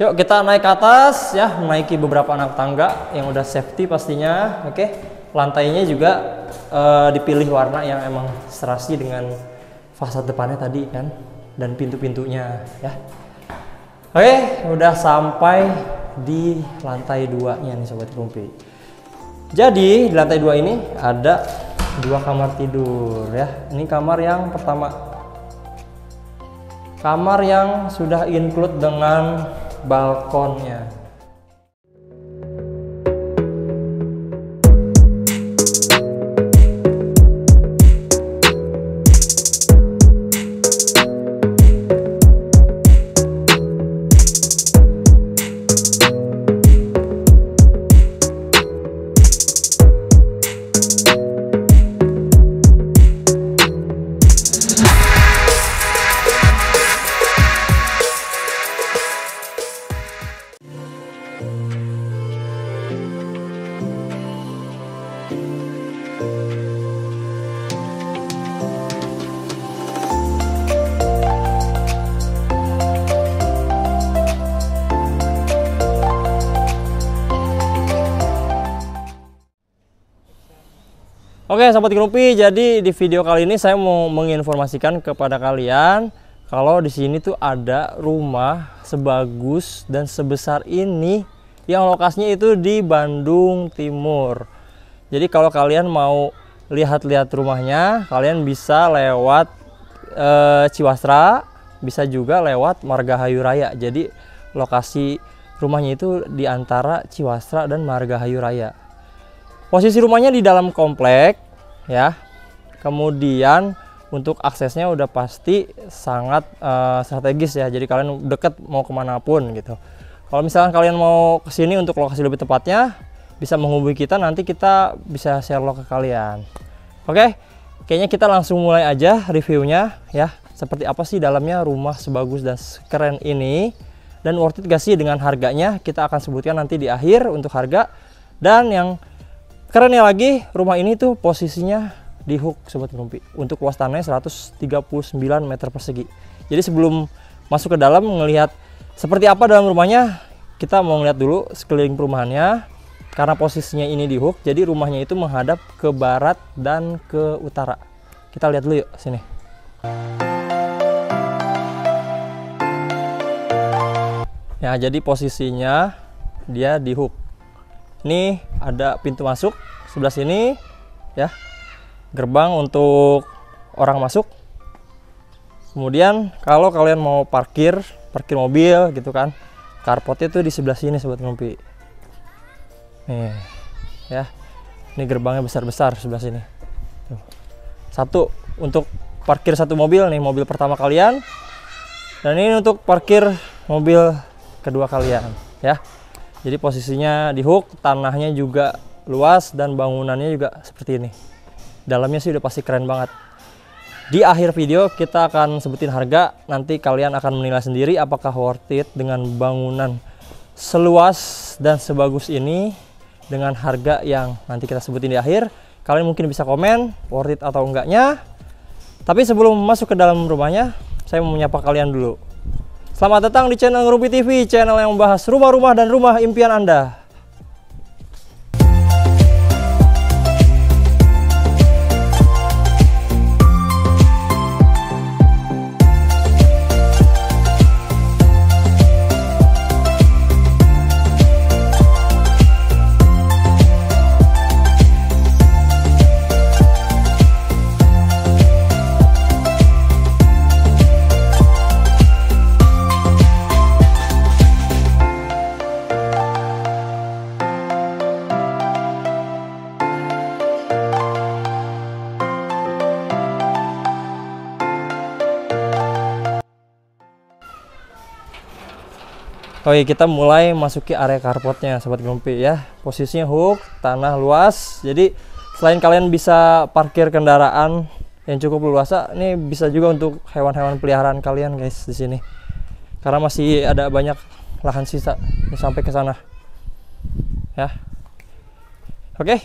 Yuk kita naik ke atas ya, menaiki beberapa anak tangga yang udah safety pastinya. Oke, lantainya juga eh, dipilih warna yang emang serasi dengan fasad depannya tadi kan, dan pintu-pintunya ya. Oke, udah sampai di lantai duanya nih sobat rumpi. Jadi di lantai dua ini ada dua kamar tidur ya. Ini kamar yang pertama. Kamar yang sudah include dengan balkonnya. Oke, sahabat Grupi, jadi di video kali ini saya mau menginformasikan kepada kalian kalau di sini tuh ada rumah sebagus dan sebesar ini yang lokasinya itu di Bandung Timur. Jadi kalau kalian mau lihat-lihat rumahnya, kalian bisa lewat eh, Ciwastra, bisa juga lewat Margahayu Raya. Jadi lokasi rumahnya itu di antara Ciwastra dan Margahayu Raya. Posisi rumahnya di dalam komplek ya. Kemudian untuk aksesnya udah pasti sangat uh, strategis ya. Jadi kalian deket mau ke mana pun gitu. Kalau misalkan kalian mau ke sini untuk lokasi lebih tepatnya, bisa menghubungi kita. Nanti kita bisa share log ke kalian. Oke, kayaknya kita langsung mulai aja reviewnya ya. Seperti apa sih dalamnya rumah sebagus dan keren ini dan worth it gak sih dengan harganya? Kita akan sebutkan nanti di akhir untuk harga dan yang Kerennya lagi, rumah ini tuh posisinya di hook sobat rumpi. Untuk luas tanahnya 139 meter persegi. Jadi sebelum masuk ke dalam ngelihat seperti apa dalam rumahnya, kita mau ngeliat dulu sekeliling perumahannya. Karena posisinya ini di hook, jadi rumahnya itu menghadap ke barat dan ke utara. Kita lihat dulu yuk sini. Ya, jadi posisinya dia di hook. Ini ada pintu masuk sebelah sini ya. Gerbang untuk orang masuk. Kemudian kalau kalian mau parkir, parkir mobil gitu kan. Carportnya itu di sebelah sini sobat ngompi. Nih. Ya. Ini gerbangnya besar-besar sebelah sini. Tuh. Satu untuk parkir satu mobil nih, mobil pertama kalian. Dan ini untuk parkir mobil kedua kalian ya. Jadi posisinya di hook, tanahnya juga luas dan bangunannya juga seperti ini. Dalamnya sih udah pasti keren banget. Di akhir video kita akan sebutin harga, nanti kalian akan menilai sendiri apakah worth it dengan bangunan seluas dan sebagus ini dengan harga yang nanti kita sebutin di akhir. Kalian mungkin bisa komen worth it atau enggaknya. Tapi sebelum masuk ke dalam rumahnya, saya mau menyapa kalian dulu. Selamat datang di channel Ngerupi TV, channel yang membahas rumah-rumah dan rumah impian Anda. Oke kita mulai masuki area carportnya sobat Gompi ya. Posisinya hook tanah luas. Jadi selain kalian bisa parkir kendaraan yang cukup luasa ini bisa juga untuk hewan-hewan peliharaan kalian guys di sini. Karena masih ada banyak lahan sisa sampai ke sana. Ya. Oke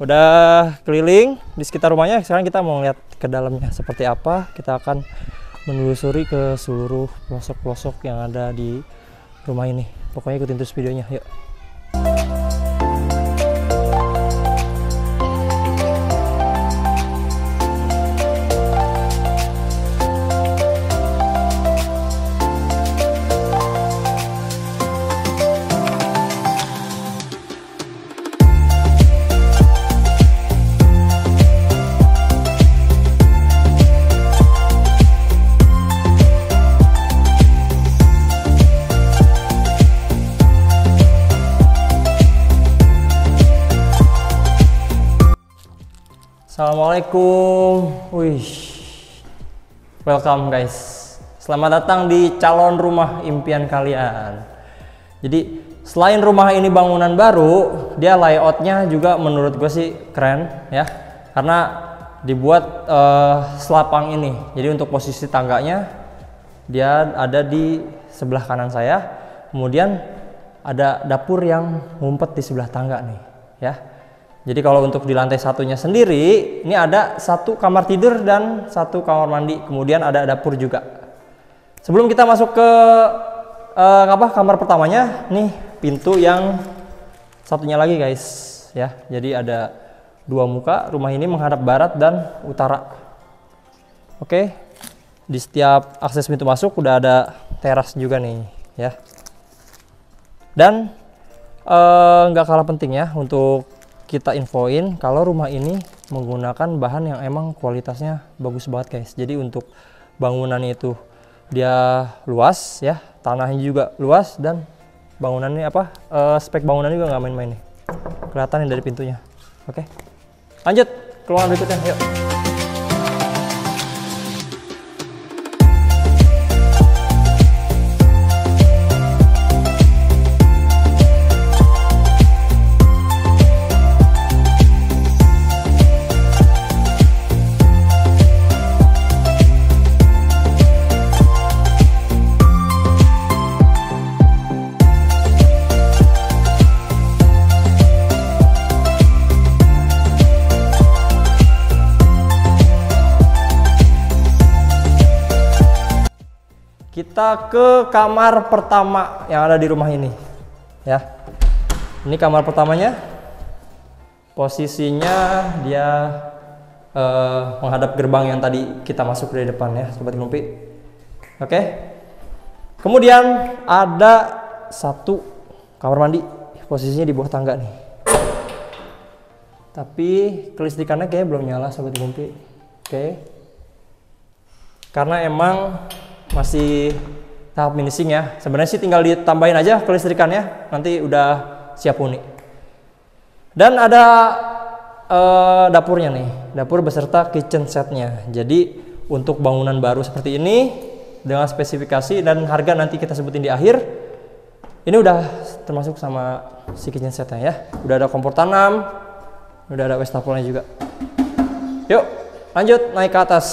udah keliling di sekitar rumahnya. Sekarang kita mau lihat ke dalamnya seperti apa. Kita akan menelusuri ke seluruh pelosok-pelosok yang ada di rumah ini. Pokoknya ikutin terus videonya, yuk. Assalamualaikum. Wih. Welcome guys. Selamat datang di calon rumah impian kalian. Jadi selain rumah ini bangunan baru, dia layoutnya juga menurut gue sih keren ya. Karena dibuat uh, selapang ini. Jadi untuk posisi tangganya dia ada di sebelah kanan saya. Kemudian ada dapur yang ngumpet di sebelah tangga nih ya jadi kalau untuk di lantai satunya sendiri, ini ada satu kamar tidur dan satu kamar mandi, kemudian ada dapur juga. Sebelum kita masuk ke uh, apa kamar pertamanya, nih pintu yang satunya lagi guys, ya. Jadi ada dua muka. Rumah ini menghadap barat dan utara. Oke, di setiap akses pintu masuk udah ada teras juga nih, ya. Dan eh, nggak uh, kalah penting ya untuk kita infoin kalau rumah ini menggunakan bahan yang emang kualitasnya bagus banget guys. Jadi untuk bangunannya itu dia luas ya. Tanahnya juga luas dan bangunannya apa uh, spek bangunannya juga nggak main-main nih. Kelihatan dari pintunya. Oke. Lanjut keluar berikutnya yuk kita ke kamar pertama yang ada di rumah ini ya. Ini kamar pertamanya. Posisinya dia uh, menghadap gerbang yang tadi kita masuk dari depan ya sobat ngumpi oke. Kemudian ada satu kamar mandi posisinya di bawah tangga nih. Tapi kelistrikannya kayak belum nyala sobat ngumpi oke. Karena emang masih tahap finishing ya. Sebenarnya sih tinggal ditambahin aja kelistrikannya, nanti udah siap huni. Dan ada uh, dapurnya nih, dapur beserta kitchen setnya. Jadi untuk bangunan baru seperti ini dengan spesifikasi dan harga nanti kita sebutin di akhir. Ini udah termasuk sama si kitchen setnya ya. Udah ada kompor tanam, udah ada wastafelnya juga. Yuk, lanjut naik ke atas.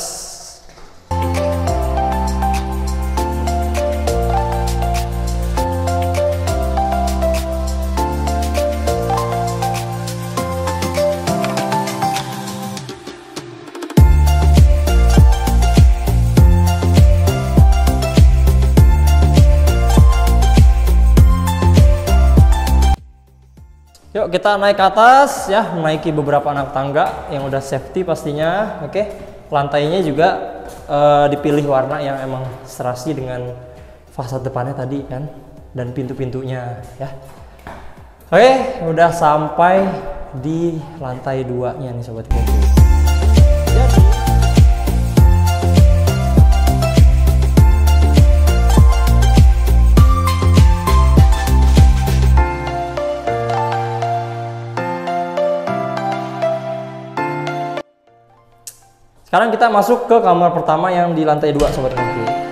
Yuk kita naik ke atas ya, menaiki beberapa anak tangga yang udah safety pastinya. Oke, lantainya juga uh, dipilih warna yang emang serasi dengan fasad depannya tadi kan, dan pintu-pintunya ya. Oke, udah sampai di lantai duanya nih sobat. Sekarang kita masuk ke kamar pertama yang di lantai dua sobat kompi.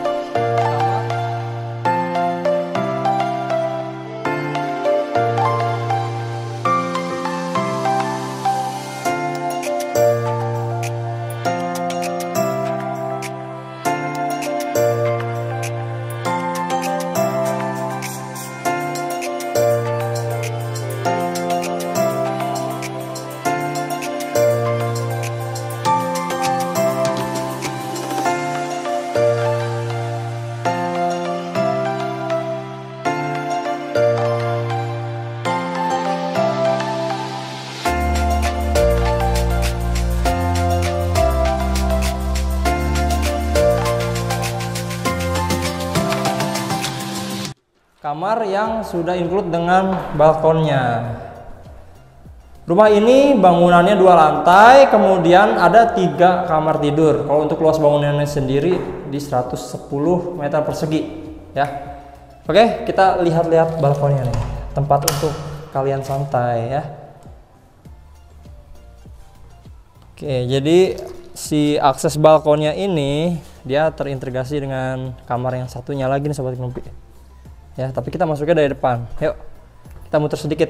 Kamar yang sudah include dengan balkonnya. Rumah ini bangunannya dua lantai, kemudian ada tiga kamar tidur. Kalau untuk luas bangunannya sendiri di 110 meter persegi, ya. Oke, kita lihat-lihat balkonnya nih. Tempat untuk kalian santai ya. Oke, jadi si akses balkonnya ini dia terintegrasi dengan kamar yang satunya lagi nih sobat Knumpi. Ya, tapi kita masuknya dari depan. Yuk, kita muter sedikit.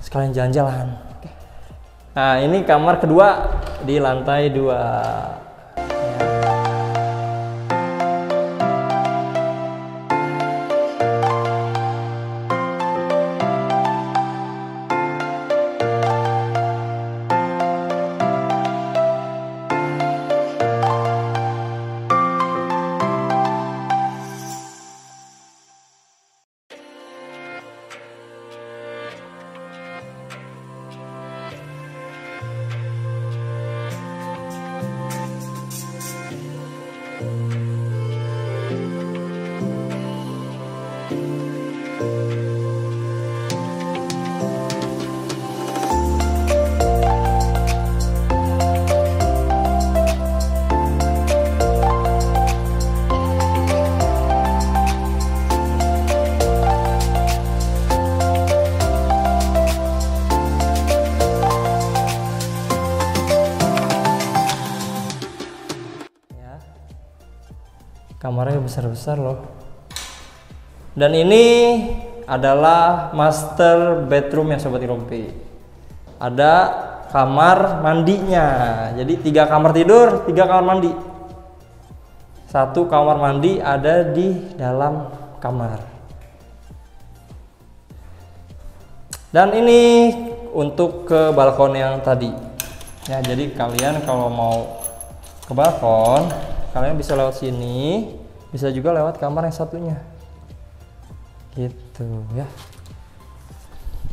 Sekalian jalan-jalan. Nah, ini kamar kedua di lantai dua. Kamarnya besar-besar loh. Dan ini adalah master bedroom ya sobat rompi ada kamar mandinya. Jadi tiga kamar tidur tiga kamar mandi. Satu kamar mandi ada di dalam kamar. Dan ini untuk ke balkon yang tadi. Ya jadi kalian kalau mau ke balkon kalian bisa lewat sini bisa juga lewat kamar yang satunya. Gitu ya.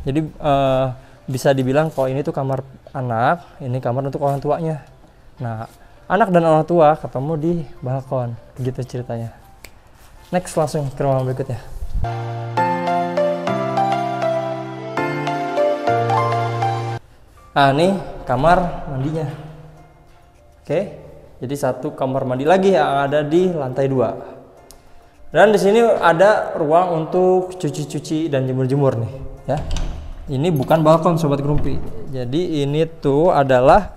Jadi uh, bisa dibilang kalau ini tuh kamar anak ini kamar untuk orang tuanya. Nah anak dan orang tua ketemu di balkon gitu ceritanya. Next langsung ke ruangan berikutnya. Nah ini kamar mandinya. Oke. okay. Jadi satu kamar mandi lagi yang ada di lantai dua. Dan di sini ada ruang untuk cuci-cuci dan jemur-jemur nih, ya. Ini bukan balkon sobat Grumpi. Jadi ini tuh adalah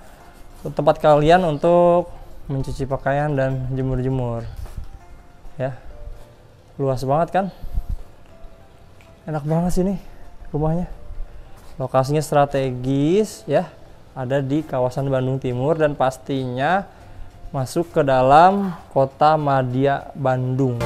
tempat kalian untuk mencuci pakaian dan jemur-jemur. Ya. Luas banget kan? Enak banget sini rumahnya. Lokasinya strategis ya. Ada di kawasan Bandung Timur dan pastinya masuk ke dalam kota Madia Bandung.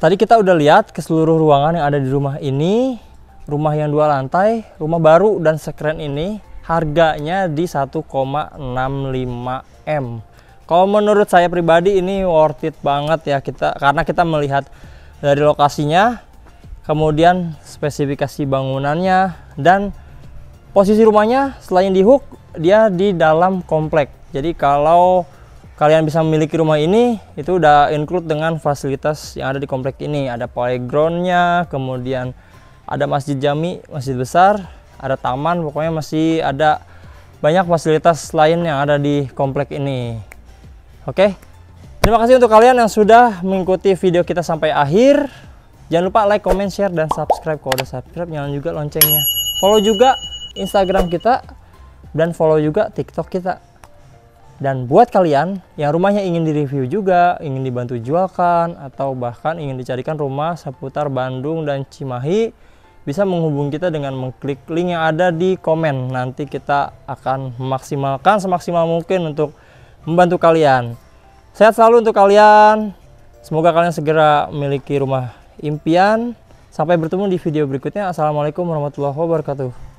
Tadi kita udah lihat ke seluruh ruangan yang ada di rumah ini. Rumah yang dua lantai, rumah baru dan sekeren ini harganya di 1,65 M. Kalau menurut saya pribadi ini worth it banget ya kita karena kita melihat dari lokasinya kemudian spesifikasi bangunannya dan posisi rumahnya selain di hook dia di dalam komplek jadi kalau kalian bisa memiliki rumah ini itu udah include dengan fasilitas yang ada di komplek ini. Ada playgroundnya kemudian ada masjid jami masjid besar ada taman pokoknya masih ada banyak fasilitas lain yang ada di komplek ini. Oke? Terima kasih untuk kalian yang sudah mengikuti video kita sampai akhir. Jangan lupa like comment share dan subscribe. Kalau udah subscribe nyalain juga loncengnya. Follow juga instagram kita dan follow juga tiktok kita dan buat kalian yang rumahnya ingin direview juga, ingin dibantu jualkan, atau bahkan ingin dicarikan rumah seputar Bandung dan Cimahi, bisa menghubungi kita dengan mengklik link yang ada di komen. Nanti kita akan memaksimalkan semaksimal mungkin untuk membantu kalian. Sehat selalu untuk kalian. Semoga kalian segera memiliki rumah impian. Sampai bertemu di video berikutnya. Assalamualaikum warahmatullahi wabarakatuh.